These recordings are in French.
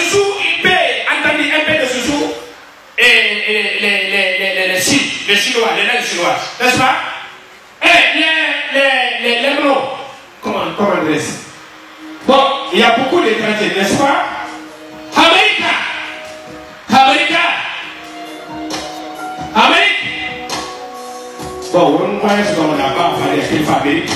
il paie, entendu, un peu de sous-sous, et, et les, les, les, les, les, les Chinois, les langues chinoises, n'est-ce pas? Et les, les, les, les mots, comment, comment ça? Bon, il y a beaucoup d'étrangers, n'est-ce pas? Amérique Amérique Amérique Bon, on va se demander à part, il faut faire Amérique.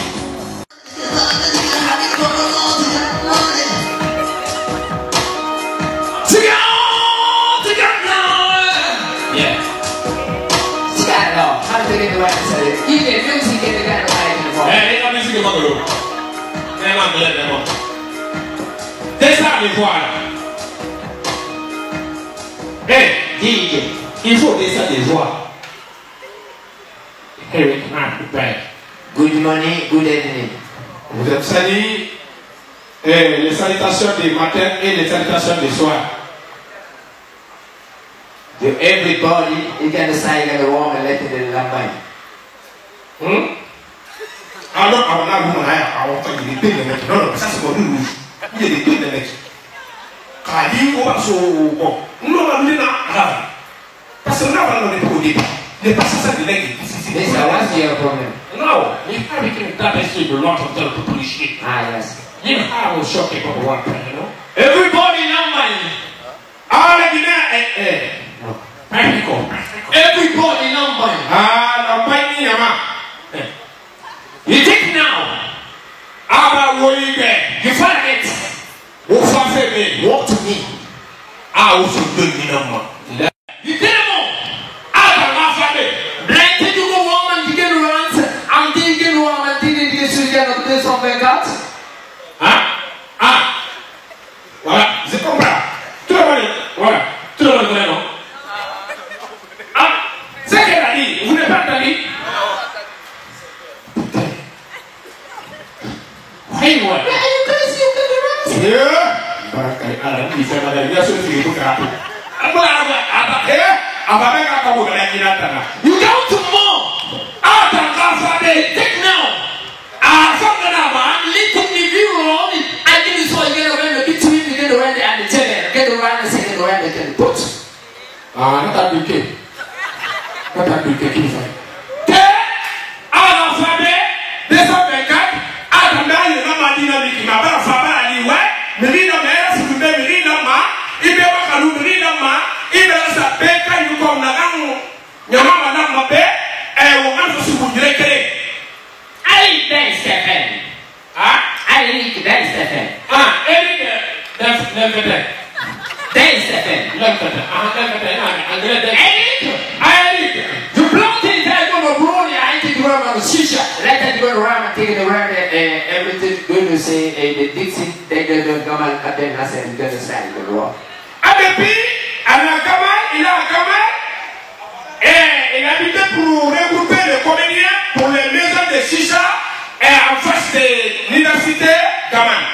De c'est bon. C'est ça, les voix. Eh, DJ, il faut descendre des voix. Eric. Good morning, good evening. Vous êtes salués. Eh, les salutations du matin et les salutations du soir. To everybody, you can say that the woman let it in the. Hmm? ano awọn naa mu naa awọ kọ yẹ de dẹmẹ kẹ nọnọ sasi kọ nulu yẹ de dẹmẹ kẹ kaayi o ba so o kọ nnọ ma mi na ha pasi n'a wà lọri k'o de ne pasi sẹ de lẹ kẹ sisi de sẹ wa si yẹ kọ mẹ. now we have been damaged to a lot of the population. ah yes. we have a shock about one thing you know. everybody yan ma ye ala di na ẹ ẹ. Everybody yan ma ye. ah na ma ye. A dit, vous n'avez pas entendu? Oui, ouais. Yeah. abakai you don't know ada kasa deh take now asal kenapa little ni viral I you so get around the between get around and the get around the second around the channel put ah nanti not nanti bikin kifai ah peut-être. Ah. Ah you planted that on a brony. I think you around the shisha. Let that go around and take it and uh, everything say uh, the come and a Akama, et il a habité pour regrouper les comédiens pour les maisons de Chicha et en face de l'université Gaman.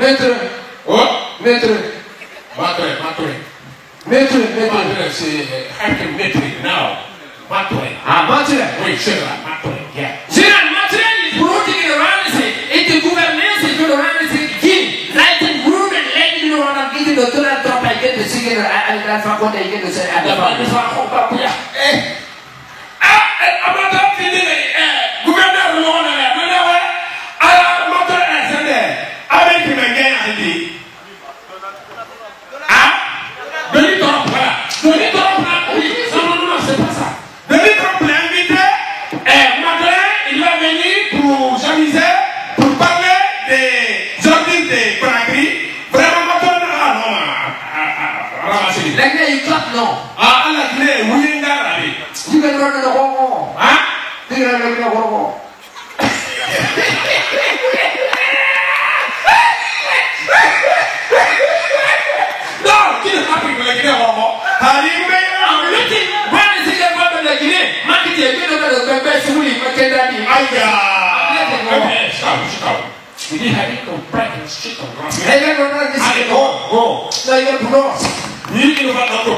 maître oh maître Matoy Matoy. Maître Matoy c'est Hakim Maître now. Matoy. Ah Matoy. Oui c'est là Matoy. Yeah. General Matoy is working in Oranese. It is governance is in Oranese. King. Light and room and light in Oranese. It is the Torah drop. I get the signal. I I I found what I get the signal. The man is found. Lenga ikap no. Ah, ala kile wiyenga rabi. Tiga nora na kongo. Ha? Tiga nora na kongo. No, kile hapi kule kile kongo. Halimbe amuliti. Bwana sija baba na kile. Makiti ya kile bado bebe shughuli makenda ni. Aya. Okay, stop, stop. We didn't have any practice shit on ground. Hey, no, no, this is it. Go, go. No, you got to know. ñii ñu fagal ko